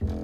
you